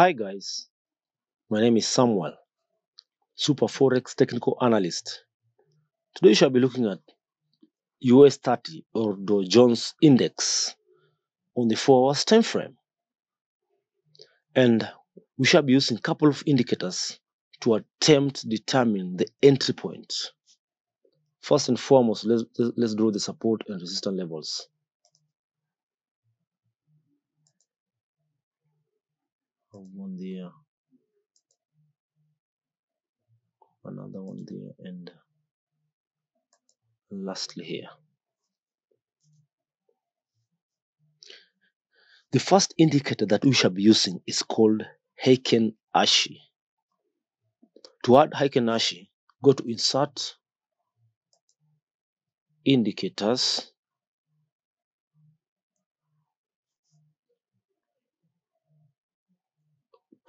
Hi guys, my name is Samuel, Super Forex Technical Analyst. Today we shall be looking at US 30 or Dow Jones Index on the 4 hours time frame. And we shall be using a couple of indicators to attempt to determine the entry point. First and foremost, let's, let's draw the support and resistance levels. One there, another one there, and lastly here. The first indicator that we shall be using is called Heiken Ashi. To add Heiken Ashi, go to Insert, Indicators,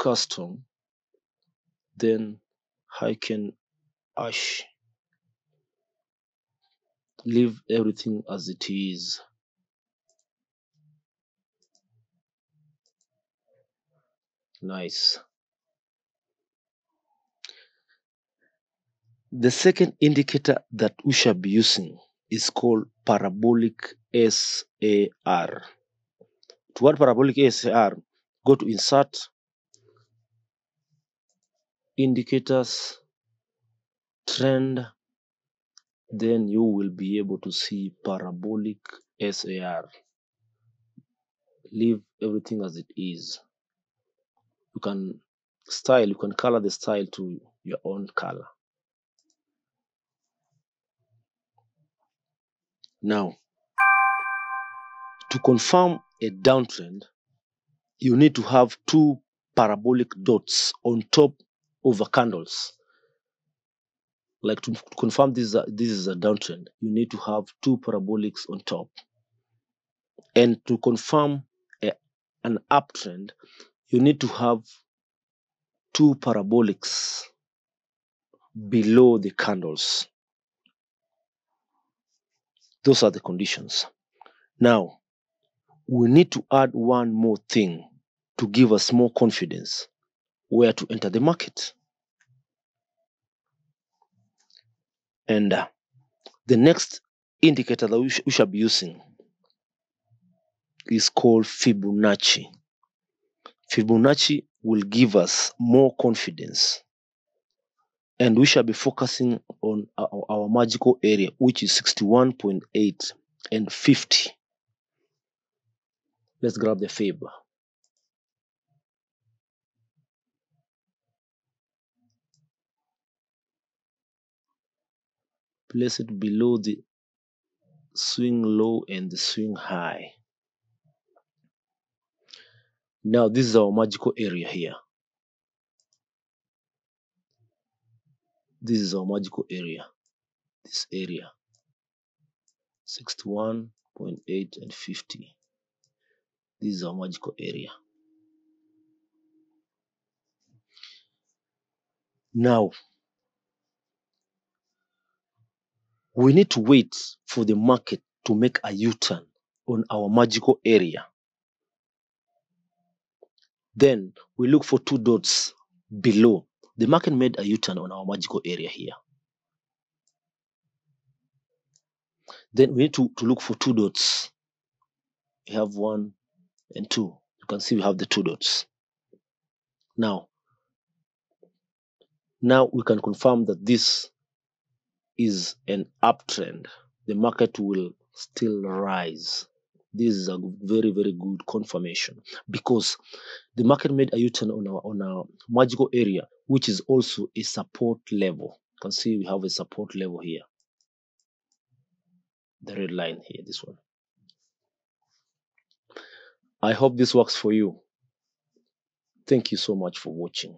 Custom, then Heiken ash. Leave everything as it is. Nice. The second indicator that we shall be using is called parabolic SAR. To add parabolic SAR, go to Insert, Indicators, Trend, then you will be able to see parabolic SAR. Leave everything as it is. You can style, you can color the style to your own color. Now, to confirm a downtrend, you need to have two parabolic dots on top the candles. Like to confirm this is a, this is a downtrend, you need to have two parabolics on top. And to confirm a, an uptrend, you need to have two parabolics below the candles. Those are the conditions. Now, we need to add one more thing to give us more confidence where to enter the market. And uh, the next indicator that we, sh we shall be using is called Fibonacci. Fibonacci will give us more confidence and we shall be focusing on our, our magical area which is 61.8 and 50 let's grab the fib place it below the swing low and the swing high. Now this is our magical area here. This is our magical area this area. 61.8 and 50 this is our magical area. Now we need to wait for the market to make a u-turn on our magical area. Then we look for two dots below. The market made a u-turn on our magical area here. Then we need to, to look for two dots. We have one and two. You can see we have the two dots. Now now we can confirm that this is an uptrend the market will still rise. This is a very very good confirmation because the market made a u-turn on our on our magical area which is also a support level. You can see we have a support level here. The red line here this one. I hope this works for you. Thank you so much for watching